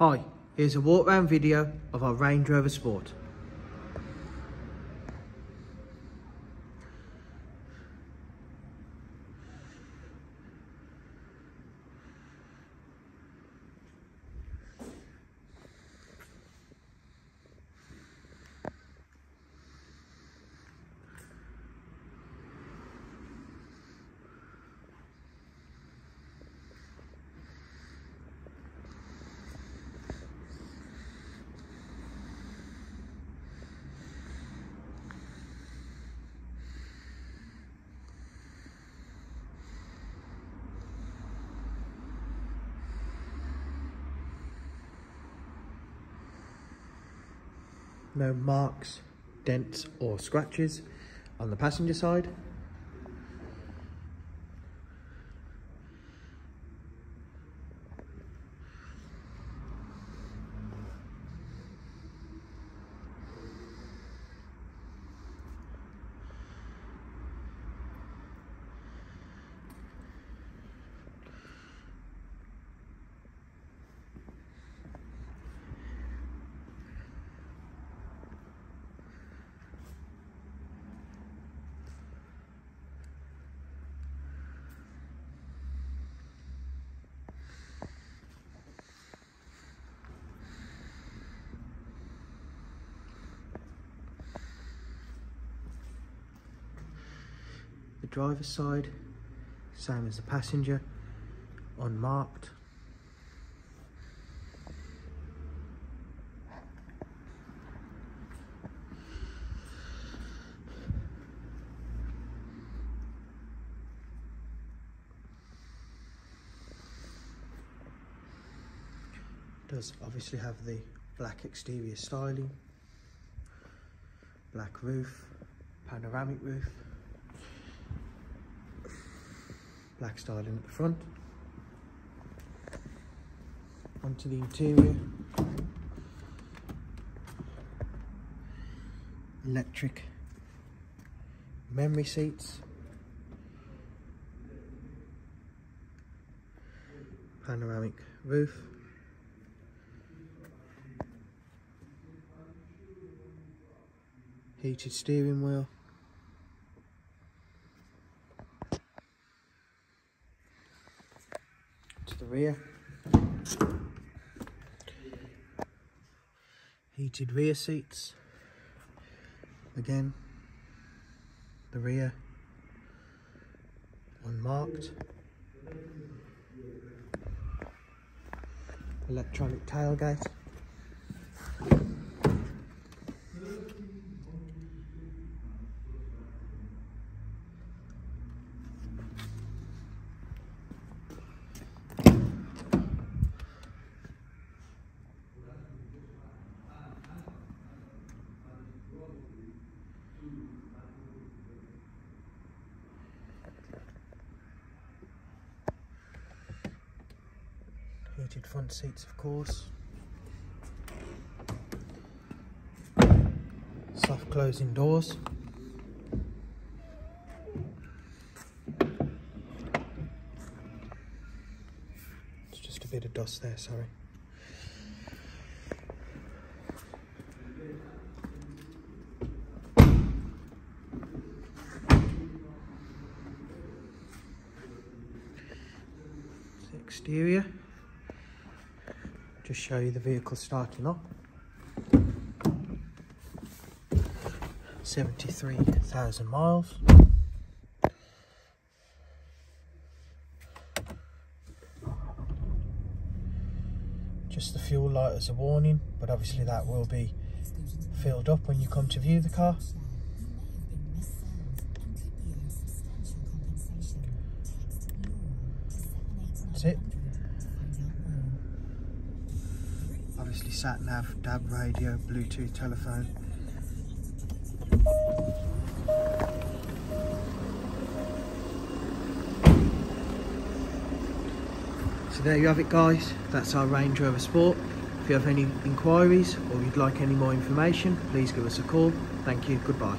Hi, here's a walk round video of our Range Rover Sport. No marks, dents or scratches on the passenger side. Driver's side, same as the passenger, unmarked. Does obviously have the black exterior styling, black roof, panoramic roof black styling at the front. Onto the interior. Electric memory seats. Panoramic roof. Heated steering wheel. the rear. Heated rear seats. Again, the rear unmarked. Electronic tailgate. Heated front seats of course. Soft closing doors it's just a bit of dust there sorry. Exterior just show you the vehicle starting up. 73,000 miles. Just the fuel light as a warning, but obviously that will be filled up when you come to view the car. That's it. Obviously sat nav, DAB radio, Bluetooth telephone. So there you have it guys, that's our Range Rover Sport. If you have any inquiries or you'd like any more information, please give us a call. Thank you, goodbye.